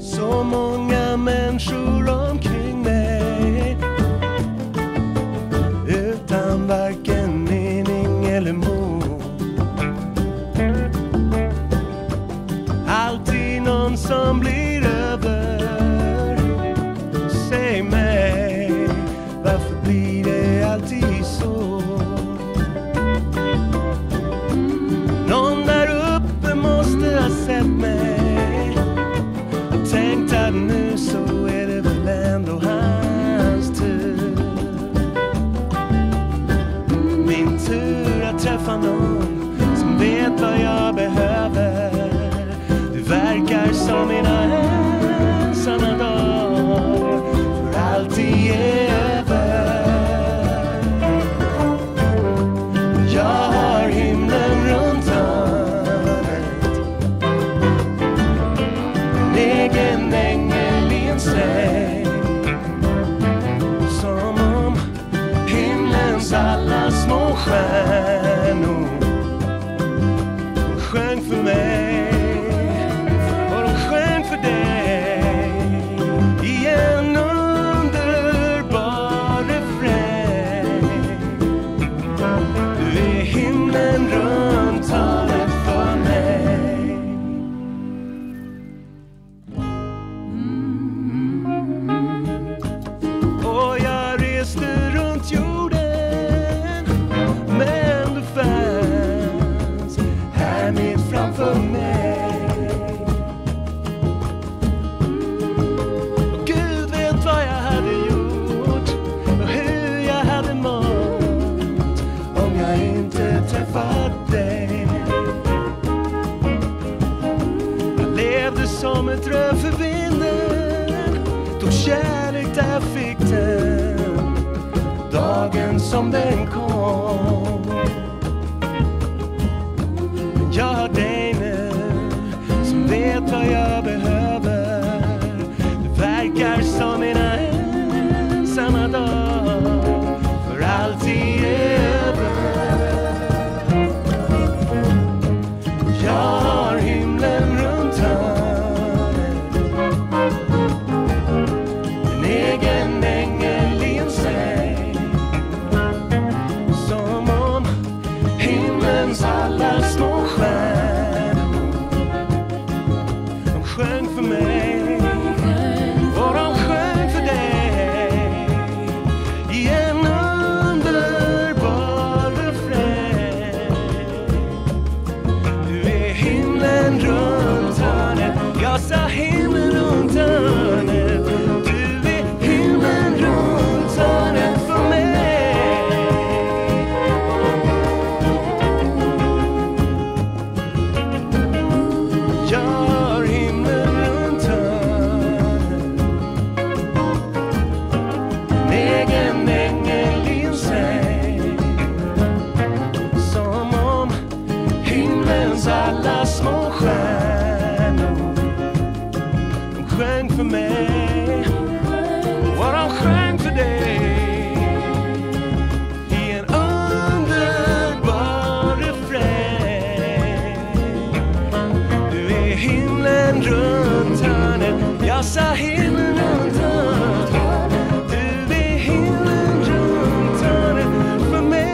Så många människor omkring med mig. Jag tänkte att nu så är det väl ändå hans tur. Min tur att träffa någon som vet vad jag behöver time. som ett rö för vinden. Tog kärlek där fick den. Dagen som den kom. just a hint. himlen runt hörnet Jag sa himlen runt hörnet Du är himlen runt hörnet för mig.